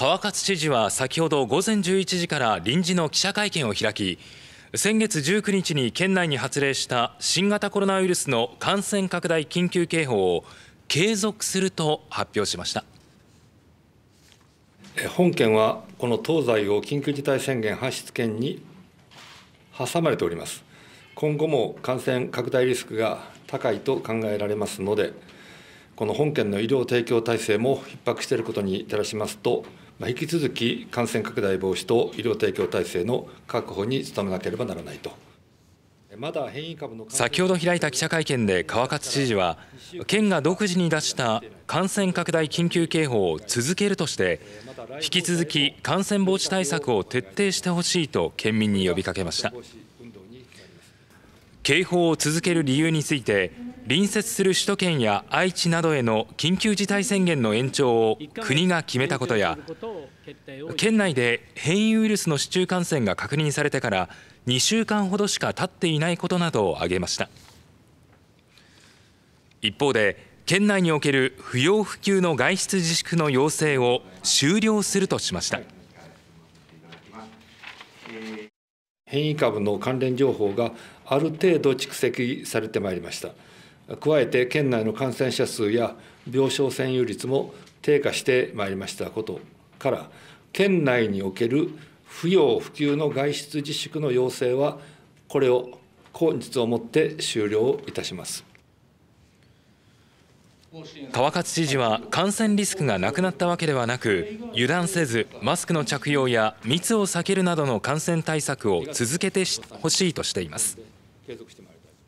川勝知事は先ほど午前11時から臨時の記者会見を開き先月19日に県内に発令した新型コロナウイルスの感染拡大緊急警報を継続すると発表しました。本件はこの東西を緊急事態宣言発出権に挟まれております。今後も感染拡大リスクが高いと考えられますのでこの本件の医療提供体制も逼迫していることに照らしますと引き続き感染拡大防止と医療提供体制の確保に努めなければならないと。まだ変異株の先ほど開いた記者会見で川勝知事は県が独自に出した感染拡大緊急警報を続けるとして引き続き感染防止対策を徹底してほしいと県民に呼びかけました警報を続ける理由について隣接する首都圏や愛知などへの緊急事態宣言の延長を国が決めたことや県内で変異ウイルスの市中感染が確認されてから2週間ほどしか経っていないことなどを挙げました。一方で県内における不要不急の外出自粛の要請を終了するとしました。変異株の関連情報がある程度蓄積されてまいりました。加えて県内の感染者数や病床占有率も低下してまいりましたことから、県内における不要不急の外出自粛の要請は、これを本日をもって終了いたします。川勝知事は感染リスクがなくなったわけではなく油断せずマスクの着用や密を避けるなどの感染対策を続けてほしいとしています。